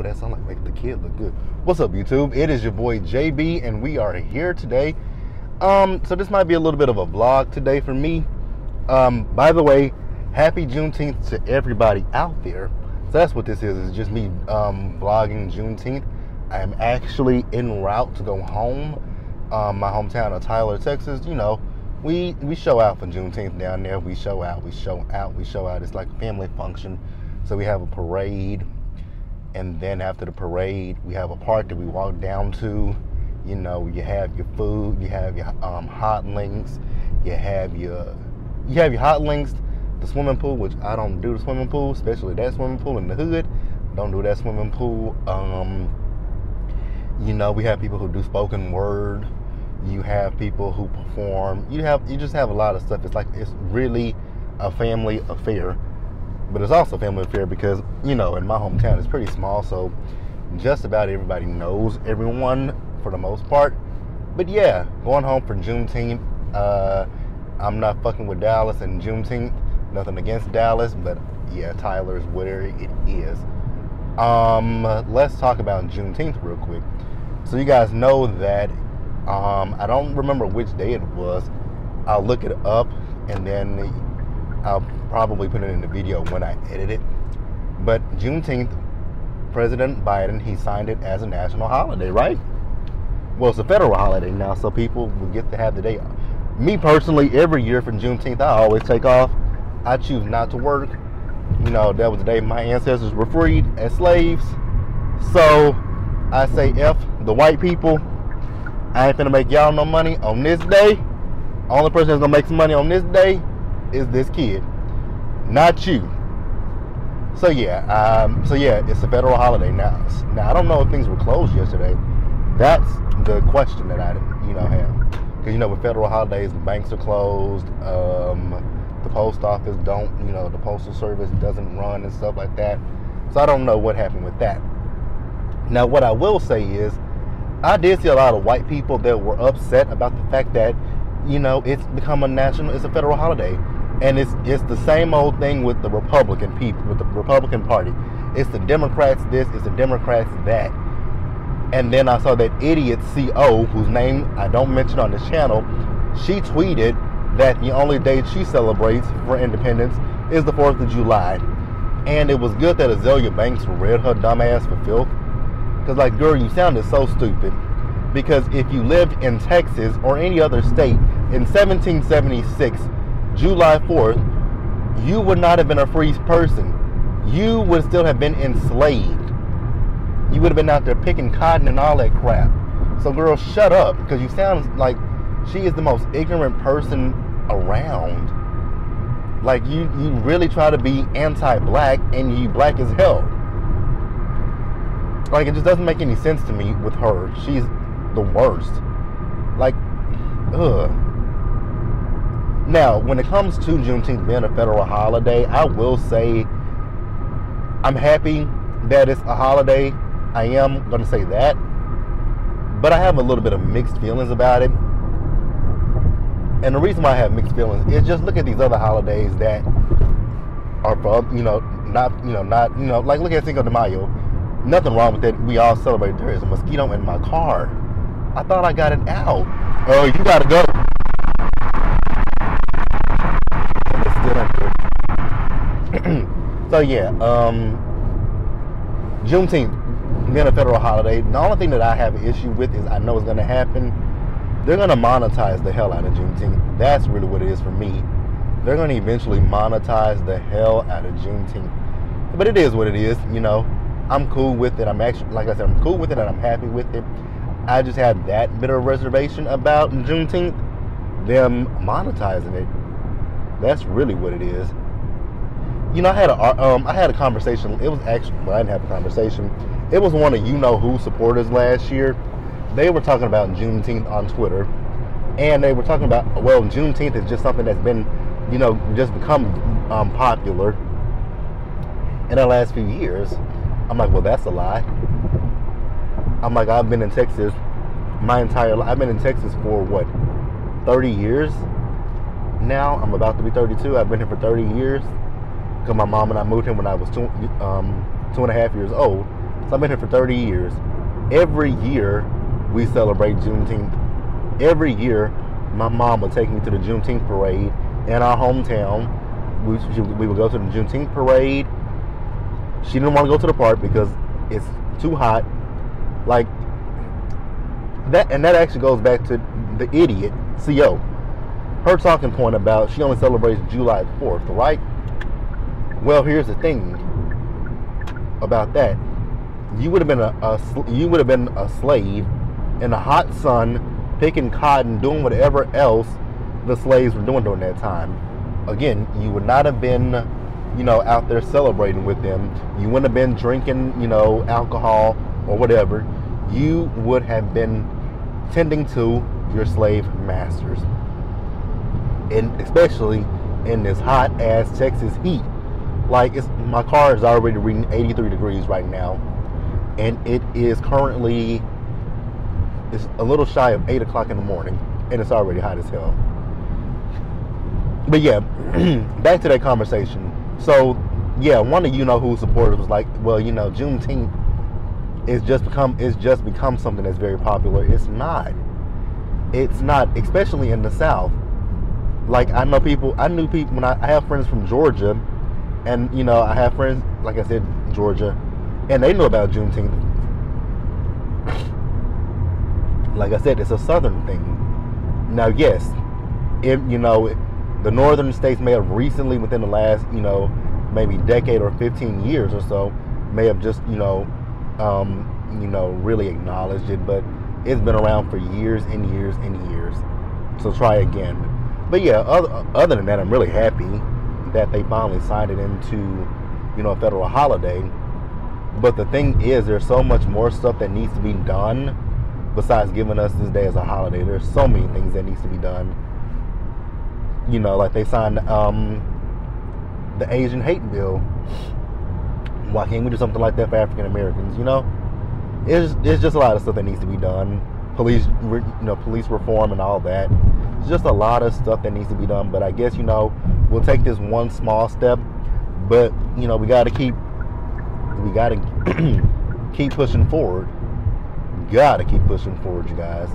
Ooh, that sound like make the kid look good. What's up, YouTube? It is your boy JB, and we are here today. Um, so this might be a little bit of a vlog today for me. Um, by the way, happy Juneteenth to everybody out there. So that's what this is. It's just me um, vlogging Juneteenth. I am actually en route to go home. Um, my hometown of Tyler, Texas. You know, we we show out for Juneteenth down there. We show out. We show out. We show out. It's like a family function. So we have a parade, and then after the parade, we have a park that we walk down to. You know, you have your food, you have your um, hot links, you have your you have your hot links, the swimming pool, which I don't do the swimming pool, especially that swimming pool in the hood. Don't do that swimming pool. Um, you know, we have people who do spoken word. You have people who perform. You have you just have a lot of stuff. It's like it's really a family affair but it's also family affair because you know in my hometown it's pretty small so just about everybody knows everyone for the most part. But yeah going home for juneteenth uh, i'm not fucking with dallas and juneteenth nothing against dallas but yeah tyler's where it is. Um, let's talk about juneteenth real quick. So you guys know that um, i don't remember which day it was. I'll look it up and then I'll probably put it in the video when I edit it. But Juneteenth, President Biden, he signed it as a national holiday, right? Well, it's a federal holiday now, so people will get to have the day off. Me personally, every year for Juneteenth, I always take off. I choose not to work. You know, that was the day my ancestors were freed as slaves. So I say F the white people. I ain't gonna make y'all no money on this day. Only person that's gonna make some money on this day is this kid, not you. So yeah, um, so yeah, it's a federal holiday now. Now I don't know if things were closed yesterday. That's the question that I you know have because you know with federal holidays the banks are closed, um, the post office don't you know the postal service doesn't run and stuff like that. So I don't know what happened with that. Now what I will say is I did see a lot of white people that were upset about the fact that you know it's become a national it's a federal holiday and it's it's the same old thing with the Republican people, with the Republican Party. It's the Democrats this, it's the Democrats that. And then I saw that idiot CO, whose name I don't mention on this channel, she tweeted that the only day she celebrates for independence is the 4th of July. And it was good that Azealia Banks read her dumbass for filth. Because, like, girl, you sounded so stupid. Because if you lived in Texas or any other state in 1776, July 4th, you would not have been a free person. You would still have been enslaved. You would have been out there picking cotton and all that crap. So, girl, shut up because you sound like she is the most ignorant person around. Like you, you really try to be anti-black and you black as hell. Like it just doesn't make any sense to me with her. She's the worst. Like, ugh. Now, when it comes to Juneteenth being a federal holiday, I will say I'm happy that it's a holiday. I am going to say that. But I have a little bit of mixed feelings about it. And the reason why I have mixed feelings is just look at these other holidays that are for, you know, not, you know, not, you know, like look at Cinco de Mayo. Nothing wrong with it. We all celebrate. There is a mosquito in my car. I thought I got it out. Oh, you got to go. So yeah, um, Juneteenth being a federal holiday. The only thing that I have an issue with is I know it's going to happen. They're going to monetize the hell out of Juneteenth. That's really what it is for me. They're going to eventually monetize the hell out of Juneteenth. But it is what it is. You know, I'm cool with it. I'm actually, like I said, I'm cool with it and I'm happy with it. I just have that bit of reservation about Juneteenth, them monetizing it. That's really what it is you know, I had a um, I had a conversation. It was actually well, I didn't have a conversation. It was one of you know who supporters last year. They were talking about Juneteenth on Twitter, and they were talking about well, Juneteenth is just something that's been, you know, just become um, popular in the last few years. I'm like, well, that's a lie. I'm like, I've been in Texas my entire life. I've been in Texas for what, 30 years now. I'm about to be 32. I've been here for 30 years because my mom and I moved here when I was two, um, two and a half years old. So I've been here for 30 years. Every year we celebrate Juneteenth. Every year my mom would take me to the Juneteenth parade in our hometown. We, we would go to the Juneteenth parade. She didn't want to go to the park because it's too hot. Like that, and that actually goes back to the idiot CO. Her talking point about she only celebrates July 4th, right? Well, here's the thing about that. You would have been a, a you would have been a slave in the hot sun, picking cotton, doing whatever else the slaves were doing during that time. Again, you would not have been, you know, out there celebrating with them. You wouldn't have been drinking, you know, alcohol or whatever. You would have been tending to your slave masters. And especially in this hot ass Texas heat. Like it's my car is already reading 83 degrees right now. And it is currently it's a little shy of eight o'clock in the morning and it's already hot as hell. But yeah, back to that conversation. So yeah, one of you know who supporters was like, well, you know, Juneteenth is just become it's just become something that's very popular. It's not. It's not, especially in the South. Like I know people, I knew people when I, I have friends from Georgia, and you know I have friends, like I said, Georgia, and they know about Juneteenth. like I said, it's a Southern thing. Now, yes, if you know, the Northern states may have recently, within the last, you know, maybe decade or 15 years or so, may have just, you know, um, you know, really acknowledged it, but it's been around for years and years and years. So try again. But yeah, other, other than that, I'm really happy that they finally signed it into, you know, a federal holiday. But the thing is, there's so much more stuff that needs to be done besides giving us this day as a holiday. There's so many things that needs to be done. You know, like they signed um, the Asian hate bill. Why can't we do something like that for African Americans? You know, it's it's just a lot of stuff that needs to be done. Police, you know, police reform and all that. It's just a lot of stuff that needs to be done. But I guess you know, we'll take this one small step. But you know, we got to keep we got to keep pushing forward. Got to keep pushing forward, you guys.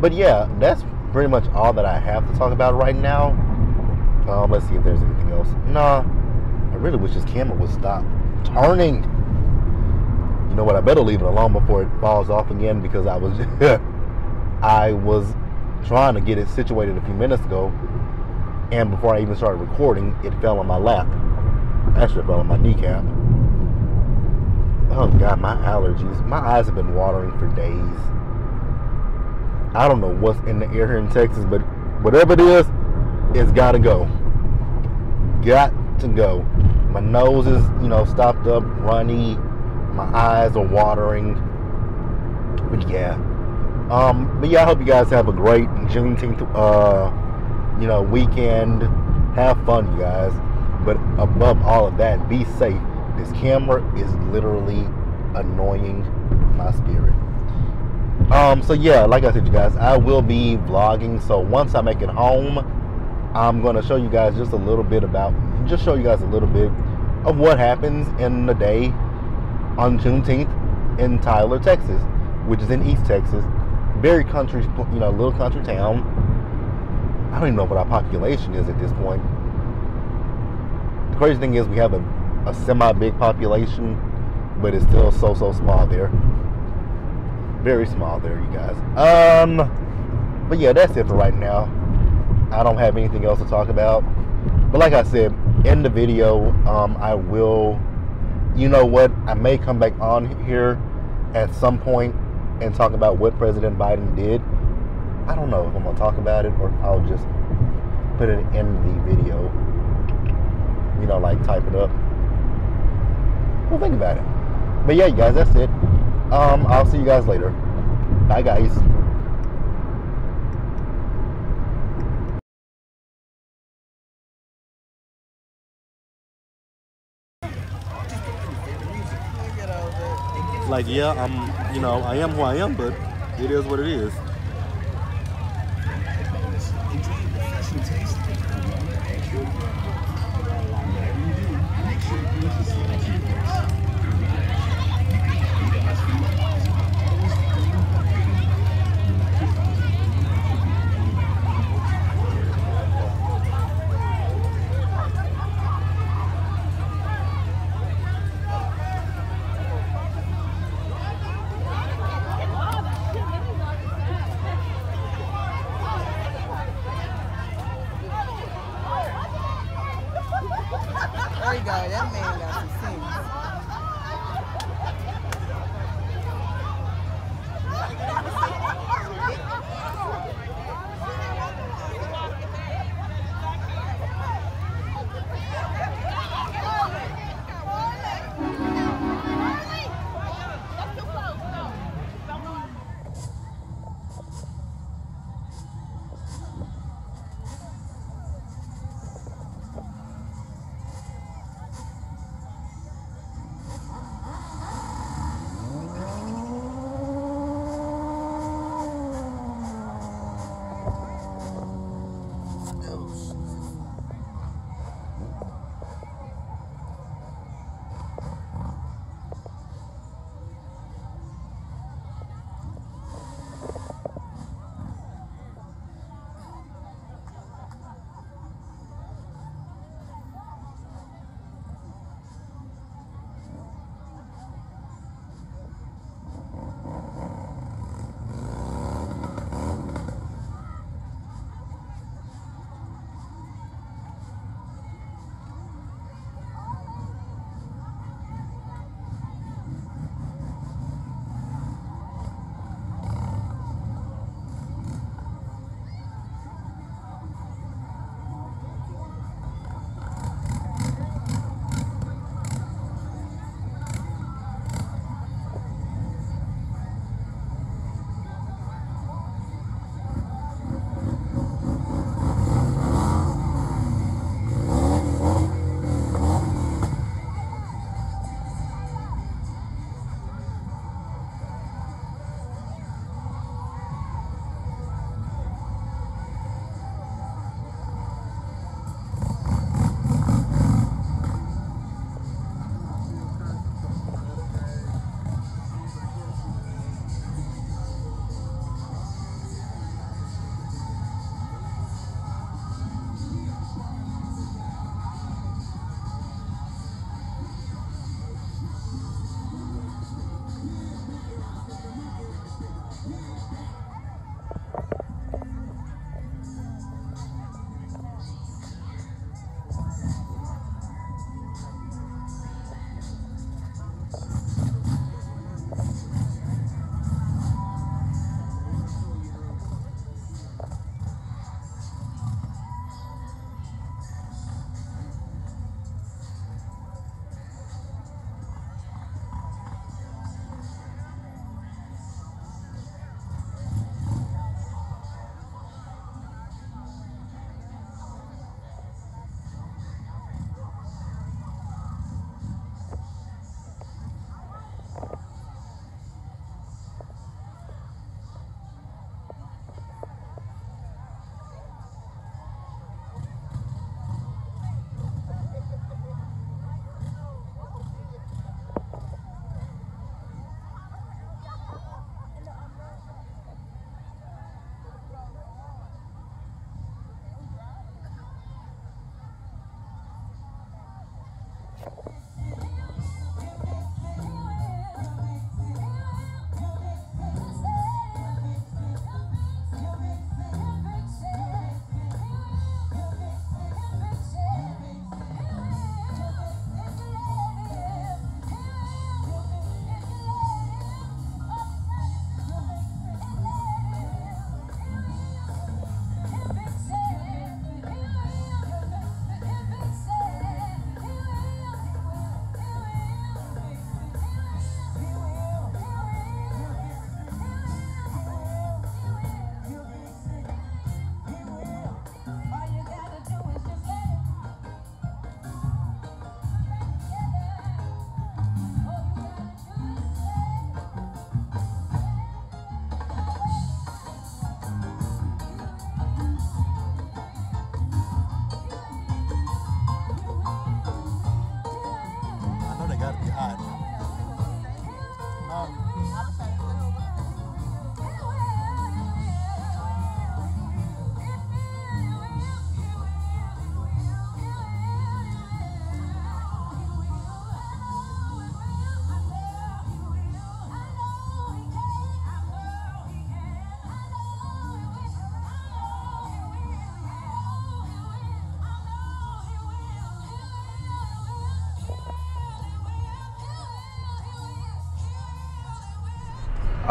But yeah, that's pretty much all that I have to talk about right now. Um, let's see if there's anything else. Nah, I really wish this camera would stop turning. You know what? I better leave it alone before it falls off again because I was I was trying to get it situated a few minutes ago, and before I even started recording, it fell on my lap. Actually, it fell on my kneecap. Oh God, my allergies. My eyes have been watering for days. I don't know what's in the air here in Texas, but whatever it is, it's got to go. Got to go. My nose is, you know, stopped up, runny. My eyes are watering. But yeah. Um, but yeah, I hope you guys have a great Juneteenth, uh, you know, weekend. Have fun, you guys. But above all of that, be safe. This camera is literally annoying my spirit. Um, so yeah, like I said, you guys, I will be vlogging. So once I make it home, I'm gonna show you guys just a little bit about, just show you guys a little bit of what happens in the day on Juneteenth in Tyler, Texas, which is in East Texas. Very country, you know, little country town. I don't even know what our population is at this point. The crazy thing is we have a, a semi-big population, but it's still so, so small there. Very small there, you guys. Um, but yeah, that's it for right now. I don't have anything else to talk about. But like I said, in the video, um, I will, you know what, I may come back on here at some point and talk about what President Biden did. I don't know if I'm to talk about it or I'll just put it in the video. You know, like type it up. We'll think about it. But yeah, you guys, that's it. Um, I'll see you guys later. Bye, guys. Like yeah i'm you know i am who i am but it is what it is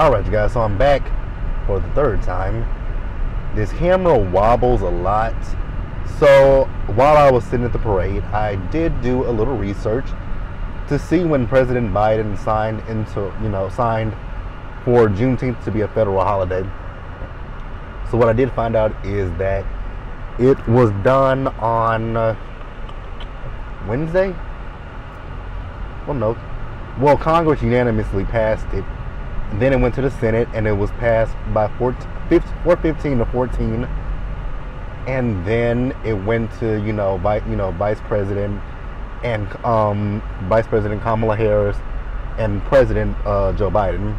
Alright, you guys, so I'm back for the third time. This camera wobbles a lot. So while I was sitting at the parade, I did do a little research to see when President Biden signed into, you know, signed for Juneteenth to be a federal holiday. So what I did find out is that it was done on uh, Wednesday. Well, no. Well, Congress unanimously passed it. Then it went to the Senate, and it was passed by 415 to 14. And then it went to you know, by you know, Vice President and um, Vice President Kamala Harris and President uh, Joe Biden,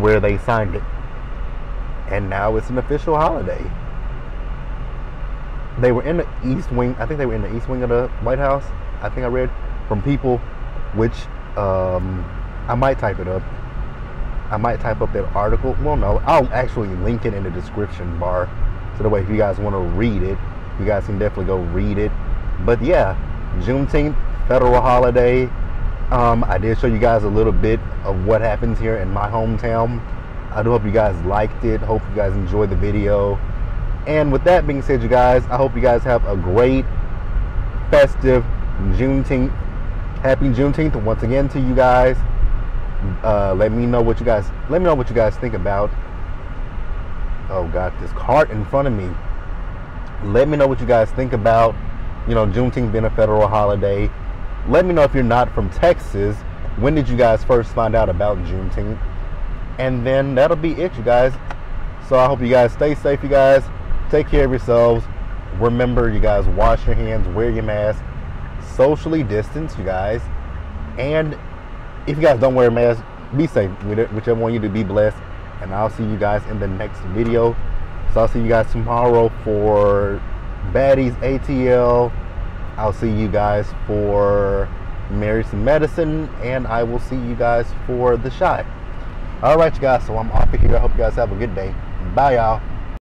where they signed it. And now it's an official holiday. They were in the East Wing. I think they were in the East Wing of the White House. I think I read from people, which um, I might type it up. I might type up that article. Well, no, I'll actually link it in the description bar. So that way, if you guys want to read it, you guys can definitely go read it. But yeah, Juneteenth, federal holiday. Um, I did show you guys a little bit of what happens here in my hometown. I do hope you guys liked it. Hope you guys enjoyed the video. And with that being said, you guys, I hope you guys have a great festive Juneteenth. Happy Juneteenth once again to you guys. Uh, let me know what you guys let me know what you guys think about. Oh God, this cart in front of me. Let me know what you guys think about, you know, Juneteenth being a federal holiday. Let me know if you're not from Texas. When did you guys first find out about Juneteenth? And then that'll be it, you guys. So I hope you guys stay safe, you guys. Take care of yourselves. Remember, you guys, wash your hands, wear your mask, socially distance, you guys. And if you guys don't wear a mask, be safe. with Whichever one you do, be blessed. And I'll see you guys in the next video. So I'll see you guys tomorrow for Baddies ATL. I'll see you guys for Mary's Medicine. And I will see you guys for The Shot. Alright, you guys. So I'm off of here. I hope you guys have a good day. Bye, y'all.